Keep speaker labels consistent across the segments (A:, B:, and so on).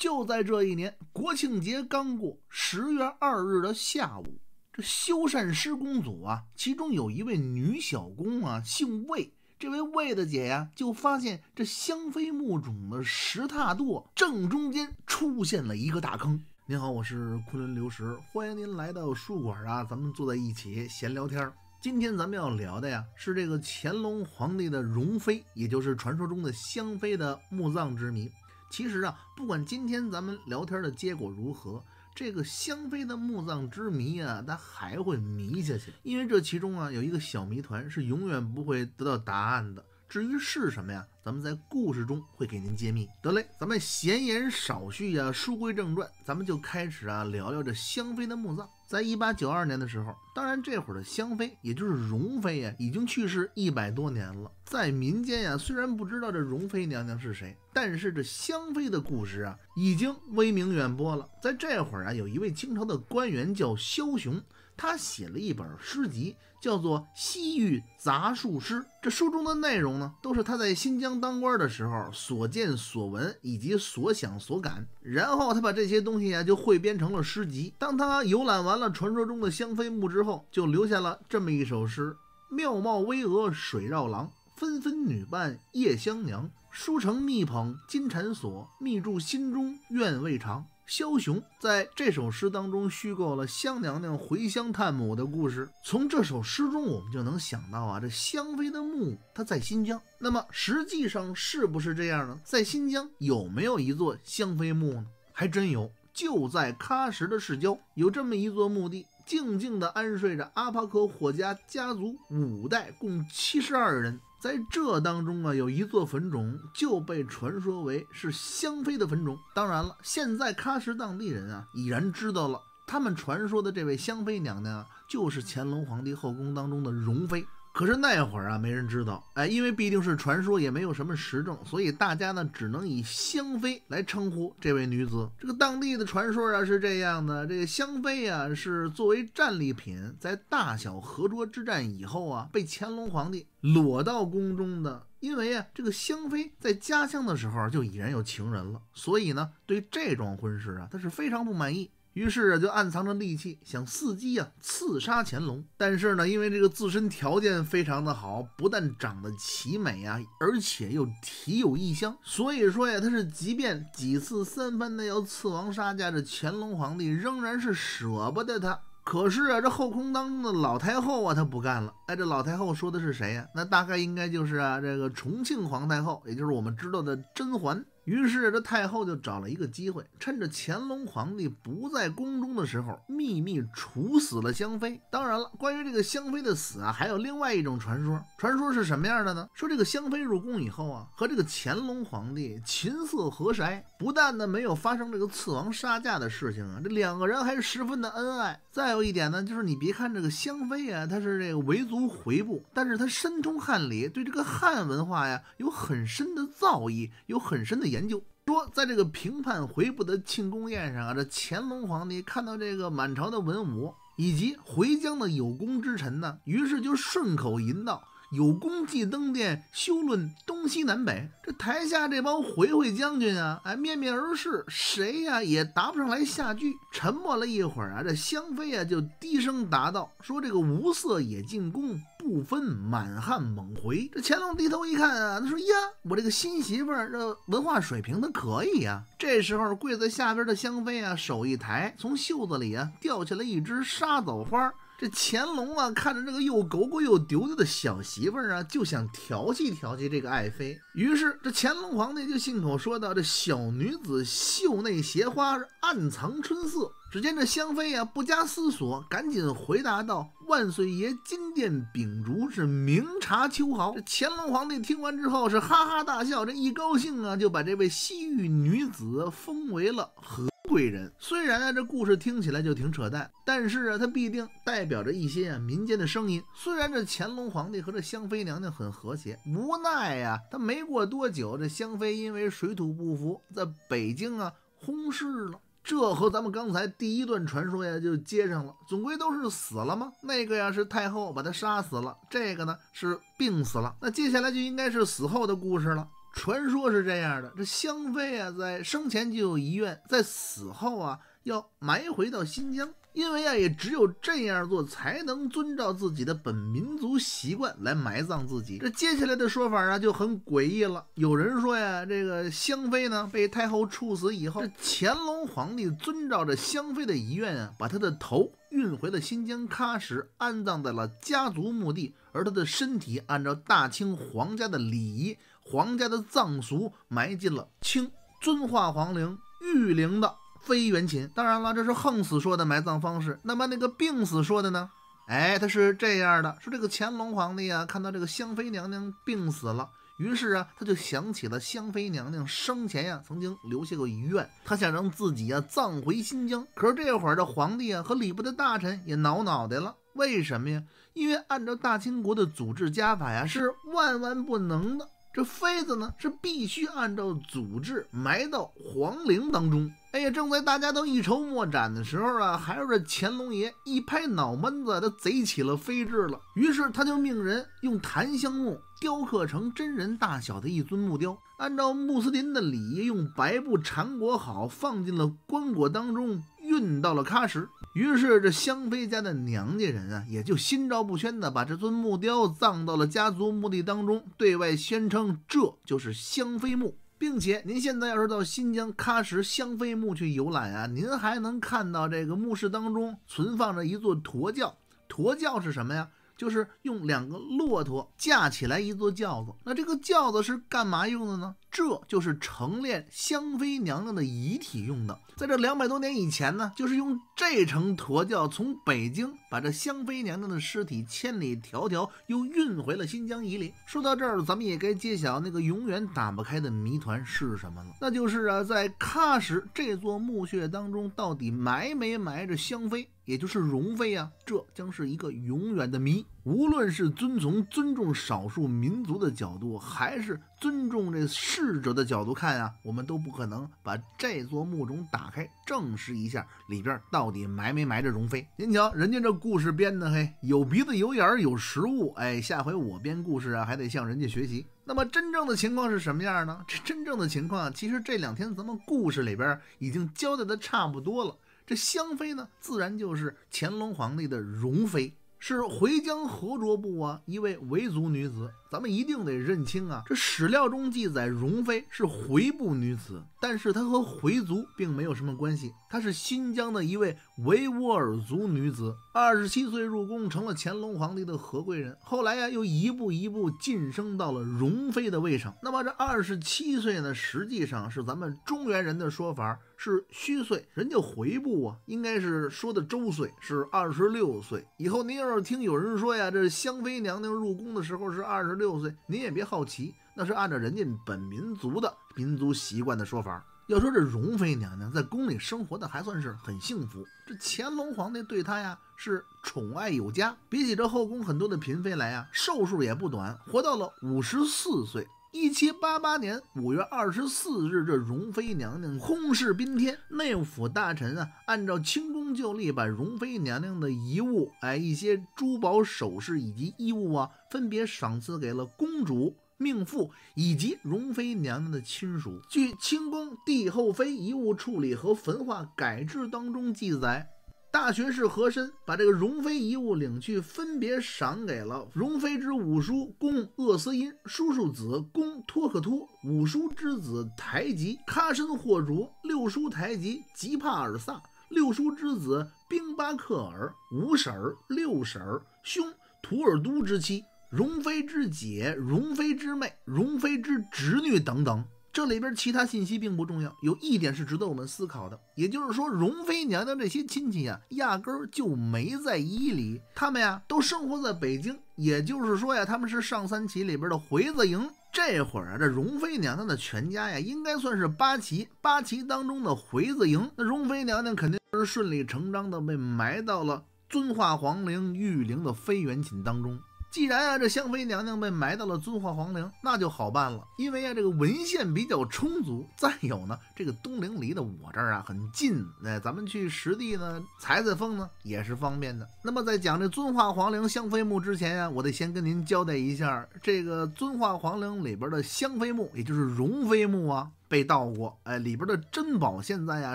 A: 就在这一年，国庆节刚过，十月二日的下午，这修缮施工组啊，其中有一位女小工啊，姓魏。这位魏的姐呀，就发现这香妃墓冢的石踏垛正中间出现了一个大坑。您好，我是昆仑流石，欢迎您来到书馆啊，咱们坐在一起闲聊天。今天咱们要聊的呀，是这个乾隆皇帝的容妃，也就是传说中的香妃的墓葬之谜。其实啊，不管今天咱们聊天的结果如何，这个香妃的墓葬之谜啊，它还会迷下去，因为这其中啊有一个小谜团是永远不会得到答案的。至于是什么呀，咱们在故事中会给您揭秘。得嘞，咱们闲言少叙呀，书归正传，咱们就开始啊聊聊这香妃的墓葬。在一八九二年的时候，当然这会儿的香妃，也就是容妃呀，已经去世一百多年了。在民间呀，虽然不知道这容妃娘娘是谁，但是这香妃的故事啊，已经威名远播了。在这会儿啊，有一位清朝的官员叫萧雄。他写了一本诗集，叫做《西域杂述诗》。这书中的内容呢，都是他在新疆当官的时候所见所闻以及所想所感。然后他把这些东西啊，就汇编成了诗集。当他游览完了传说中的香妃墓之后，就留下了这么一首诗：妙貌巍峨水绕廊，纷纷女伴夜香娘。书成密捧金蝉锁，密住心中愿未偿。枭雄在这首诗当中虚构了香娘娘回乡探母的故事。从这首诗中，我们就能想到啊，这香妃的墓它在新疆。那么实际上是不是这样呢？在新疆有没有一座香妃墓呢？还真有，就在喀什的市郊有这么一座墓地，静静地安睡着阿帕克霍家家族五代共七十二人。在这当中啊，有一座坟冢就被传说为是香妃的坟冢。当然了，现在喀什当地人啊已然知道了，他们传说的这位香妃娘娘啊，就是乾隆皇帝后宫当中的容妃。可是那会儿啊，没人知道，哎，因为毕竟是传说，也没有什么实证，所以大家呢只能以香妃来称呼这位女子。这个当地的传说啊是这样的：这个香妃啊是作为战利品，在大小和卓之战以后啊，被乾隆皇帝裸到宫中的。因为啊，这个香妃在家乡的时候就已然有情人了，所以呢，对这桩婚事啊，她是非常不满意。于是啊，就暗藏着戾气，想伺机啊刺杀乾隆。但是呢，因为这个自身条件非常的好，不但长得奇美啊，而且又体有异香，所以说呀，他是即便几次三番的要刺王杀驾，这乾隆皇帝仍然是舍不得他。可是啊，这后宫当中的老太后啊，她不干了。哎，这老太后说的是谁呀？那大概应该就是啊，这个重庆皇太后，也就是我们知道的甄嬛。于是，这太后就找了一个机会，趁着乾隆皇帝不在宫中的时候，秘密处死了香妃。当然了，关于这个香妃的死啊，还有另外一种传说。传说是什么样的呢？说这个香妃入宫以后啊，和这个乾隆皇帝琴瑟和谐，不但呢没有发生这个刺王杀驾的事情啊，这两个人还十分的恩爱。再有一点呢，就是你别看这个香妃啊，她是这个维族回部，但是她深通汉礼，对这个汉文化呀有很深的造诣，有很深的研。究说，在这个平叛回部的庆功宴上啊，这乾隆皇帝看到这个满朝的文武以及回疆的有功之臣呢，于是就顺口吟道：“有功即登殿，休论东西南北。”这台下这帮回回将军啊，哎，面面而视，谁呀也答不上来下句。沉默了一会儿啊，这香妃啊就低声答道：“说这个无色也进宫。”不分满汉猛回，这乾隆低头一看啊，他说：“呀，我这个新媳妇儿这文化水平，她可以呀。”这时候跪在下边的香妃啊，手一抬，从袖子里啊掉下来一只沙枣花。这乾隆啊，看着这个又狗狗又丢丢的小媳妇儿啊，就想调戏调戏这个爱妃。于是这乾隆皇帝就信口说道：“这小女子袖内携花，暗藏春色。”只见这香妃啊，不加思索，赶紧回答道：“万岁爷金殿秉烛是明察秋毫。”这乾隆皇帝听完之后是哈哈大笑，这一高兴啊，就把这位西域女子封为了和贵人。虽然啊，这故事听起来就挺扯淡，但是啊，它必定代表着一些啊民间的声音。虽然这乾隆皇帝和这香妃娘娘很和谐，无奈呀，他没过多久，这香妃因为水土不服，在北京啊薨逝了。这和咱们刚才第一段传说呀就接上了，总归都是死了吗？那个呀是太后把他杀死了，这个呢是病死了。那接下来就应该是死后的故事了。传说是这样的：这香妃啊，在生前就有遗愿，在死后啊，要埋回到新疆。因为啊，也只有这样做，才能遵照自己的本民族习惯来埋葬自己。这接下来的说法啊，就很诡异了。有人说呀，这个香妃呢被太后处死以后，这乾隆皇帝遵照着香妃的遗愿啊，把她的头运回了新疆喀什，安葬在了家族墓地，而她的身体按照大清皇家的礼仪、皇家的葬俗，埋进了清遵化皇陵玉陵的。飞元寝，当然了，这是横死说的埋葬方式。那么那个病死说的呢？哎，他是这样的：说这个乾隆皇帝啊，看到这个香妃娘娘病死了，于是啊，他就想起了香妃娘娘生前呀曾经留下过遗愿，他想让自己呀葬回新疆。可是这会儿的皇帝啊和礼部的大臣也挠脑袋了，为什么呀？因为按照大清国的祖制家法呀，是万万不能的。这妃子呢是必须按照祖制埋到皇陵当中。哎呀，正在大家都一筹莫展的时候啊，还是这乾隆爷一拍脑门子，他贼起了妃制了。于是他就命人用檀香木雕刻成真人大小的一尊木雕，按照穆斯林的礼仪，用白布缠裹好，放进了棺椁当中，运到了喀什。于是这香妃家的娘家人啊，也就心照不宣的把这尊木雕葬到了家族墓地当中，对外宣称这就是香妃墓。并且，您现在要是到新疆喀什香妃墓去游览啊，您还能看到这个墓室当中存放着一座驼轿。驼轿是什么呀？就是用两个骆驼架起来一座轿子。那这个轿子是干嘛用的呢？这就是盛殓香妃娘娘的遗体用的。在这两百多年以前呢，就是用这乘驼轿从北京把这香妃娘娘的尸体千里迢迢又运回了新疆夷陵。说到这儿，咱们也该揭晓那个永远打不开的谜团是什么了，那就是啊，在喀什这座墓穴当中，到底埋没埋着香妃，也就是容妃啊？这将是一个永远的谜。无论是遵从尊重少数民族的角度，还是尊重这逝者的角度看啊，我们都不可能把这座墓冢打开，证实一下里边到底埋没埋着容妃。您瞧，人家这故事编的嘿，有鼻子有眼儿有实物。哎，下回我编故事啊，还得向人家学习。那么真正的情况是什么样呢？这真正的情况，其实这两天咱们故事里边已经交代的差不多了。这香妃呢，自然就是乾隆皇帝的容妃。是回疆合卓部啊，一位维族女子。咱们一定得认清啊，这史料中记载，容妃是回部女子，但是她和回族并没有什么关系。她是新疆的一位维吾尔族女子，二十七岁入宫，成了乾隆皇帝的和贵人。后来呀，又一步一步晋升到了容妃的位上。那么这二十七岁呢，实际上是咱们中原人的说法是虚岁，人家回部啊，应该是说的周岁，是二十六岁。以后您要是要是听有人说呀，这香妃娘娘入宫的时候是二十。六岁，您也别好奇，那是按照人家本民族的民族习惯的说法。要说这容妃娘娘在宫里生活的还算是很幸福，这乾隆皇帝对她呀是宠爱有加。比起这后宫很多的嫔妃来呀，寿数也不短，活到了五十四岁。一七八八年五月二十四日，这容妃娘娘薨逝宾天，内务府大臣啊，按照清宫旧例，把容妃娘娘的遗物，哎，一些珠宝首饰以及衣物啊，分别赏赐给了公主、命妇以及容妃娘娘的亲属。据清宫帝后妃遗物处理和焚化改制当中记载。大学士和珅把这个容妃遗物领去，分别赏给了容妃之五叔公鄂斯因、叔叔子公托克托、五叔之子台吉喀什霍卓、六叔台吉吉帕尔萨、六叔之子兵巴克尔、五婶儿、六婶儿兄图尔都之妻、容妃之姐、容妃之妹、容妃之侄女等等。这里边其他信息并不重要，有一点是值得我们思考的，也就是说，容妃娘娘这些亲戚呀，压根儿就没在伊犁，他们呀都生活在北京，也就是说呀，他们是上三旗里边的回子营。这会儿啊，这容妃娘娘的全家呀，应该算是八旗，八旗当中的回子营。那容妃娘娘肯定是顺理成章的被埋到了遵化皇陵玉陵的妃元寝当中。既然啊，这香妃娘娘被埋到了遵化皇陵，那就好办了，因为啊，这个文献比较充足。再有呢，这个东陵离得我这儿啊很近，哎，咱们去实地呢采采风呢也是方便的。那么在讲这遵化皇陵香妃墓之前呀，我得先跟您交代一下，这个遵化皇陵里边的香妃墓，也就是容妃墓啊，被盗过，哎，里边的珍宝现在呀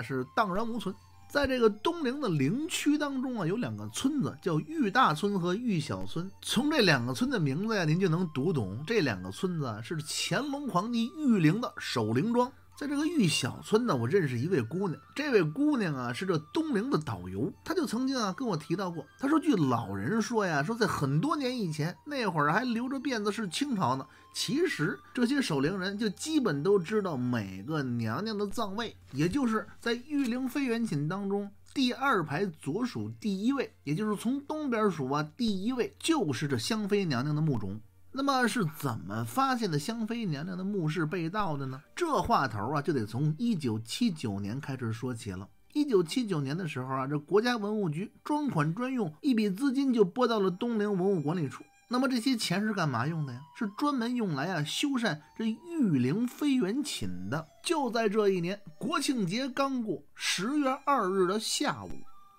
A: 是荡然无存。在这个东陵的陵区当中啊，有两个村子，叫玉大村和玉小村。从这两个村的名字呀，您就能读懂，这两个村子是乾隆皇帝御陵的守陵庄。在这个玉小村呢，我认识一位姑娘。这位姑娘啊，是这东陵的导游。她就曾经啊跟我提到过，她说据老人说呀，说在很多年以前，那会儿还留着辫子是清朝呢。其实这些守陵人就基本都知道每个娘娘的葬位，也就是在玉陵妃园寝当中第二排左数第一位，也就是从东边数啊第一位就是这香妃娘娘的墓冢。那么是怎么发现的香妃娘娘的墓室被盗的呢？这话头啊，就得从一九七九年开始说起了。一九七九年的时候啊，这国家文物局专款专用，一笔资金就拨到了东陵文物管理处。那么这些钱是干嘛用的呀？是专门用来啊修缮这玉陵妃园寝的。就在这一年，国庆节刚过，十月二日的下午，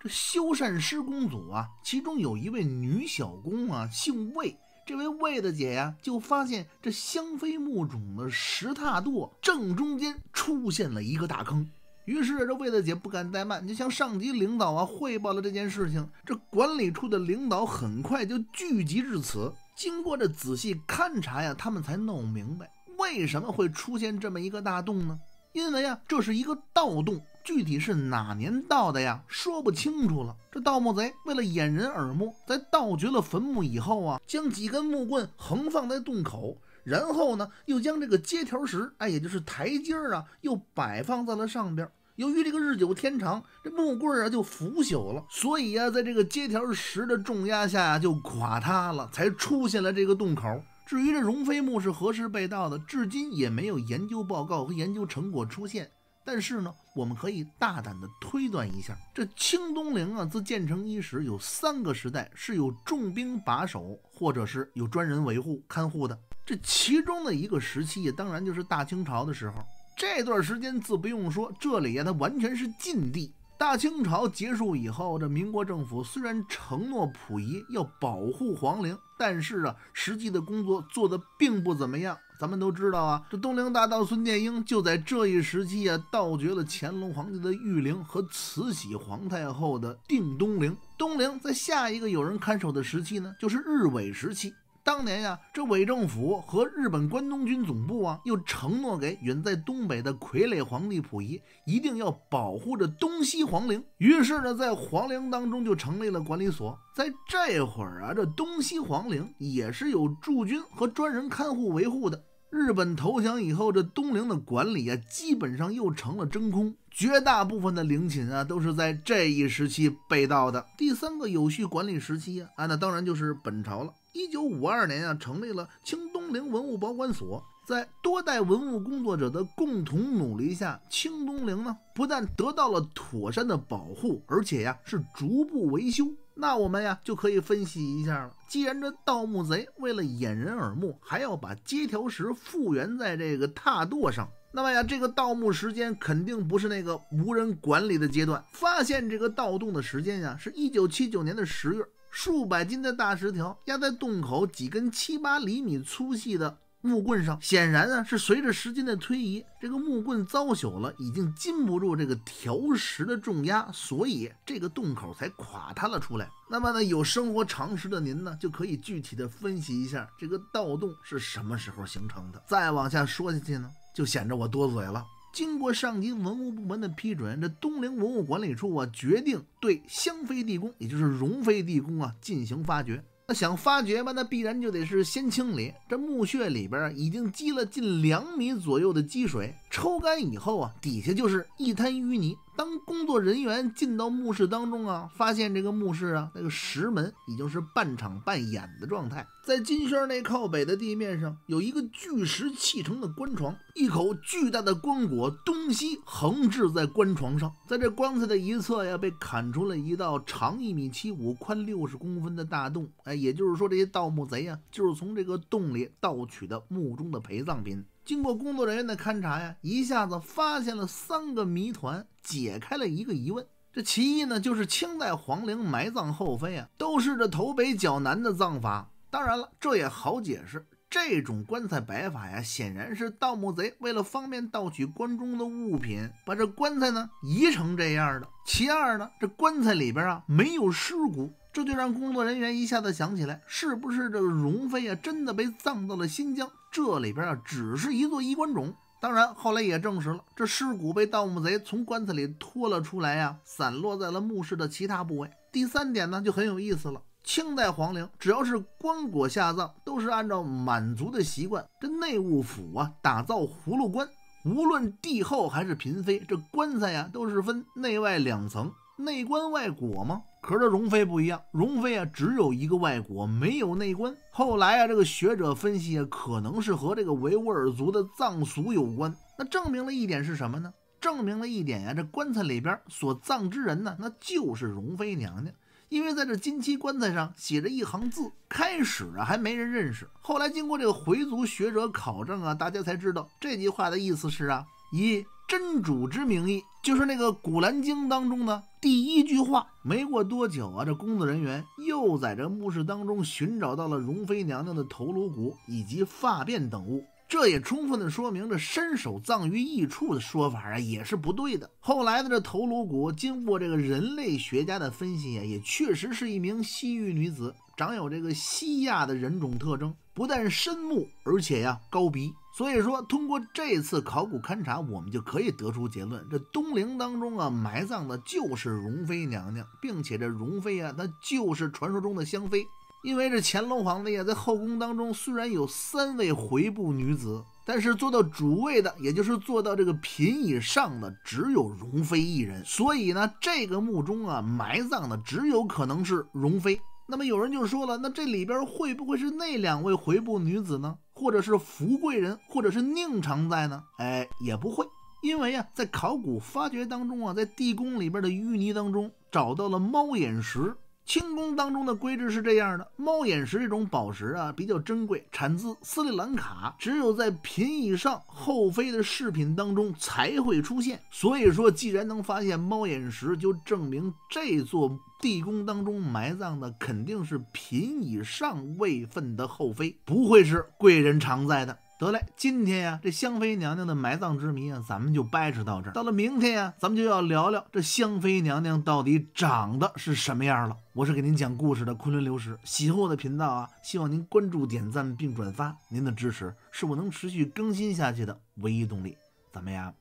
A: 这修缮施工组啊，其中有一位女小工啊，姓魏。这位魏大姐呀，就发现这香妃墓冢的石踏垛正中间出现了一个大坑。于是这魏大姐不敢怠慢，就向上级领导啊汇报了这件事情。这管理处的领导很快就聚集至此。经过这仔细勘察呀，他们才弄明白为什么会出现这么一个大洞呢？因为啊，这是一个盗洞。具体是哪年盗的呀？说不清楚了。这盗墓贼为了掩人耳目，在盗掘了坟墓以后啊，将几根木棍横放在洞口，然后呢，又将这个接条石，哎，也就是台阶儿啊，又摆放在了上边。由于这个日久天长，这木棍啊就腐朽了，所以啊，在这个接条石的重压下呀，就垮塌了，才出现了这个洞口。至于这容妃墓是何时被盗的，至今也没有研究报告和研究成果出现。但是呢，我们可以大胆的推断一下，这清东陵啊，自建成伊始，有三个时代是有重兵把守，或者是有专人维护看护的。这其中的一个时期，当然就是大清朝的时候。这段时间自不用说，这里呀，它完全是禁地。大清朝结束以后，这民国政府虽然承诺溥仪要保护皇陵，但是啊，实际的工作做得并不怎么样。咱们都知道啊，这东陵大盗孙殿英就在这一时期啊，盗掘了乾隆皇帝的御陵和慈禧皇太后的定东陵。东陵在下一个有人看守的时期呢，就是日伪时期。当年呀，这伪政府和日本关东军总部啊，又承诺给远在东北的傀儡皇帝溥仪，一定要保护着东西皇陵。于是呢，在皇陵当中就成立了管理所。在这会儿啊，这东西皇陵也是有驻军和专人看护维护的。日本投降以后，这东陵的管理啊，基本上又成了真空。绝大部分的陵寝啊，都是在这一时期被盗的。第三个有序管理时期啊，啊，那当然就是本朝了。一九五二年啊，成立了清东陵文物保管所，在多代文物工作者的共同努力下，清东陵呢不但得到了妥善的保护，而且呀是逐步维修。那我们呀就可以分析一下了。既然这盗墓贼为了掩人耳目，还要把接条石复原在这个踏垛上，那么呀这个盗墓时间肯定不是那个无人管理的阶段。发现这个盗洞的时间呀，是一九七九年的十月。数百斤的大石条压在洞口几根七八厘米粗细的木棍上，显然啊是随着时间的推移，这个木棍遭朽了，已经禁不住这个条石的重压，所以这个洞口才垮塌了出来。那么呢，有生活常识的您呢，就可以具体的分析一下这个盗洞是什么时候形成的。再往下说下去呢，就显着我多嘴了。经过上级文物部门的批准，这东陵文物管理处啊决定对香妃地宫，也就是容妃地宫啊进行发掘。那想发掘吧，那必然就得是先清理。这墓穴里边已经积了近两米左右的积水，抽干以后啊，底下就是一滩淤泥。当工作人员进到墓室当中啊，发现这个墓室啊，那个石门已经是半敞半掩的状态。在金轩那靠北的地面上，有一个巨石砌成的棺床，一口巨大的棺椁东西横置在棺床上。在这棺材的一侧呀，被砍出了一道长一米七五、宽六十公分的大洞。哎，也就是说，这些盗墓贼呀，就是从这个洞里盗取的墓中的陪葬品。经过工作人员的勘察呀，一下子发现了三个谜团，解开了一个疑问。这其一呢，就是清代皇陵埋葬后妃啊，都是这头北脚南的葬法。当然了，这也好解释，这种棺材摆法呀，显然是盗墓贼为了方便盗取棺中的物品，把这棺材呢移成这样的。其二呢，这棺材里边啊没有尸骨。这就让工作人员一下子想起来，是不是这个容妃啊真的被葬到了新疆？这里边啊只是一座衣冠冢。当然，后来也证实了，这尸骨被盗墓贼从棺材里拖了出来呀，散落在了墓室的其他部位。第三点呢就很有意思了，清代皇陵只要是棺椁下葬，都是按照满族的习惯，这内务府啊打造葫芦棺，无论帝后还是嫔妃，这棺材呀都是分内外两层，内棺外椁吗？可是这容妃不一样，容妃啊只有一个外椁，没有内棺。后来啊，这个学者分析啊，可能是和这个维吾尔族的葬俗有关。那证明了一点是什么呢？证明了一点呀，这棺材里边所葬之人呢，那就是容妃娘娘。因为在这金漆棺材上写着一行字，开始啊还没人认识，后来经过这个回族学者考证啊，大家才知道这句话的意思是啊，以真主之名义。就是那个《古兰经》当中的第一句话。没过多久啊，这工作人员又在这墓室当中寻找到了容妃娘娘的头颅骨以及发辫等物，这也充分的说明这身手葬于异处的说法啊也是不对的。后来的这头颅骨经过这个人类学家的分析啊，也确实是一名西域女子，长有这个西亚的人种特征，不但深目，而且呀高鼻。所以说，通过这次考古勘察，我们就可以得出结论：这东陵当中啊，埋葬的就是容妃娘娘，并且这容妃啊，她就是传说中的香妃。因为这乾隆皇帝啊，在后宫当中虽然有三位回部女子，但是做到主位的，也就是做到这个嫔以上的，只有容妃一人。所以呢，这个墓中啊，埋葬的只有可能是容妃。那么有人就说了，那这里边会不会是那两位回部女子呢？或者是福贵人，或者是宁常在呢？哎，也不会，因为呀，在考古发掘当中啊，在地宫里边的淤泥当中找到了猫眼石。清宫当中的规制是这样的：猫眼石这种宝石啊，比较珍贵，产自斯里兰卡，只有在嫔以上后妃的饰品当中才会出现。所以说，既然能发现猫眼石，就证明这座地宫当中埋葬的肯定是嫔以上位分的后妃，不会是贵人常在的。得嘞，今天呀，这香妃娘娘的埋葬之谜啊，咱们就掰扯到这儿。到了明天呀，咱们就要聊聊这香妃娘娘到底长得是什么样了。我是给您讲故事的昆仑流石，喜欢我的频道啊，希望您关注、点赞并转发，您的支持是我能持续更新下去的唯一动力。咱们呀，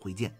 A: 回见。